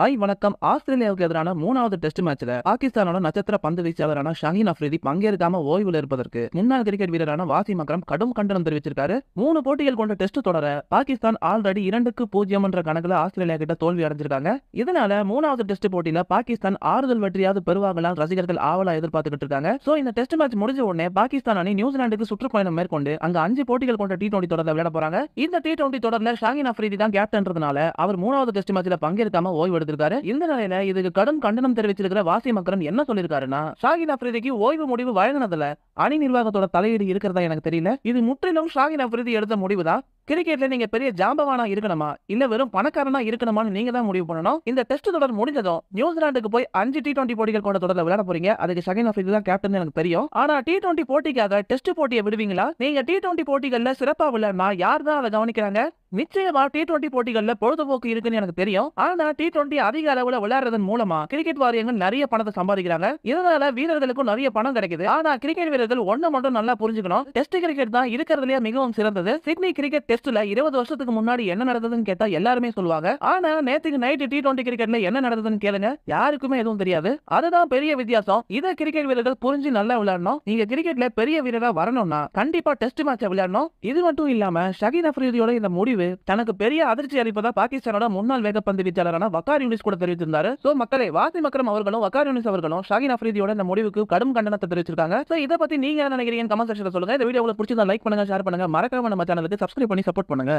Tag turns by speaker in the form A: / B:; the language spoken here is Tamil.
A: ஹாய் வணக்கம். ஆஸ்திரேலியாவுக்கு எதிரான மூணாவது டெஸ்ட் மேட்ச்ல பாகிஸ்தானோட நட்சத்திர பந்து வீச்சாளரான ஷஹீன் அஃப்ரிதி பங்கேற்காம ஓய்வுல இருப்பதற்கு முன்னாள் கிரிக்கெட் வீரரான வாசிம் அக்ரம் கடும் கண்டனம் தெரிவிச்சிருக்காரு. மூணு போட்டிகள் கொண்ட டெஸ்ட் தொடர பாகிஸ்தான் ஆல்ரெடி இரண்டுக்கு பூஜ்ஜியம் என்ற கணக்குல ஆஸ்திரேலியா கிட்ட தோல்வி அடைஞ்சிருக்காங்க. இதனால மூணாவது டெஸ்ட் போட்டியில பாகிஸ்தான் ஆறுதல் வெற்றியாவது பெறுவாங்களாம் ரசிகர்கள் ஆவலா எதிர்பார்த்துக்கிட்டு இருக்காங்க. சோ இந்த டெஸ்ட் மேட்ச் முடிஞ்ச உடனே பாகிஸ்தான் அணி நியூசிலாந்துக்கு சுற்றுப்பயணம் மேற்கொண்டு அங்க அஞ்சு போட்டிகள் கொண்ட டி டுவெண்டி தொடர்ல விளையாட போறாங்க. இந்த டி டுவெண்டி தொடர்ல ஷாகின் அஃப்ரிதி தான் கேப்டன்றதுனால அவர் மூணாவது டெஸ்ட் மேட்ச்ல பங்கேற்காம ஓய்வு கொடுத்திருக்காரு. இந்த நிலையில இதுக்கு கடும் கண்டனம் தெரிவிச்சிருக்கிற வாசி மக்கரன் என்ன சொல்லிருக்காருன்னா ஷாகின் அஃப்ரிதிக்கு ஓய்வு முடிவு வழங்கினதுல அணி நிர்வாகத்தோட தலையீடு இருக்கிறதா எனக்கு தெரியல. இது முற்றிலும் ஷாகின் அஃப்ரிதி எடுத்த முடிவுதான் கிரிக்கெட்ல நீங்க பெரிய ஜாம்பவானா இருக்கணுமா? இல்ல வெறும் பணக்காரனா இருக்கணுமான்னு நீங்க தான் முடிவு பண்ணணும்? இந்த டெஸ்ட் தொடர் முடிஞ்சதும் நியூசிலாந்துக்கு போய் அஞ்சு டி டுவெண்டி போட்டிகள் கொண்ட தொடர்ல விளையாட போறீங்க. அதுக்கு ஷகின் அஃப்ரிதி தான் கேப்டன் எனக்கு தெரியும். ஆனா டி டுவெண்டி போட்டிக்காக டெஸ்ட் போட்டியை விடுவீங்களா? நீங்க டி டுவெண்டி போட்டிகள்ல சிறப்பா விளையாடினா யார் தான் அதை கவனிக்கிறாங்க? நிச்சயமா டி டுவெண்டி போட்டிகள்ல பொழுதுபோக்கு இருக்குன்னு எனக்கு தெரியும். ஆனா டி டுவெண்டி அதிக அளவுல விளையாடுறதன் மூலமா கிரிக்கெட் வாரியங்கள் நிறைய பணத்தை சம்பாதிக்கிறாங்க. இதனால வீரர்களுக்கும் நிறைய பணம் கிடைக்குது. ஆனா கிரிக்கெட் வீரர்கள் ஒண்ணு மட்டும் நல்லா புரிஞ்சுக்கணும். டெஸ்ட் கிரிக்கெட் தான் இருக்கிறதுலயே மிகவும் சிறந்தது. சிட்னி கிரிக்கெட் டெஸ்ட்ல இருபது வருஷத்துக்கு முன்னாடி என்ன நடந்ததுன்னு கேட்டா எல்லாருமே சொல்லுவாங்க. ஆனா நேத்துக்கு நைட்டு டி டுவெண்டி கிரிக்கெட்ல என்ன நடந்ததுன்னு கேளுங்க. யாருக்குமே எதுவும் தெரியாது. அதுதான் பெரிய வித்தியாசம். இதை கிரிக்கெட் வீரர்கள் புரிஞ்சு நல்லா விளையாடணும். நீங்க கிரிக்கெட்ல பெரிய வீரரா வரணும்னா கண்டிப்பா டெஸ்ட் மேட்சை விளையாடணும். இது மட்டும் இல்லாம ஷகின் அஃப்ரீதியோட இந்த முடிவு தனக்கு பெரிய அதிர்ச்சி அளிப்பதா பாகிஸ்தானோட முன்னாள் வேகப்பந்து வீச்சாளரான வக்கார் யூனிஸ் கூட தெரிவித்திருந்தாரு. சோ மக்களே வாசி மக்களும் அவர்களும் வக்கார் யூனிஸ் அவர்களும் ஷாகின் அஃப்ரீதியோட இந்த முடிவுக்கு கடும் கண்டனத்தை தெரிவிச்சிருக்காங்க. சோ இதை பத்தி நீங்க என்ன நினைக்கிறீங்க கமெண்ட் செக்ஷன்ல சொல்லுங்க. இந்த வீடியோ உங்களுக்கு பிடிச்சிருந்தா லைக் பண்ணுங்க ஷேர் பண்ணுங்க. மறக்காம நம்ம சேனலுக்கு சப்ஸ்கிரைப் பண்ணி சப்போர்ட் பண்ணுங்க.